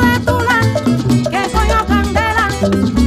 de Tula que cogió candela.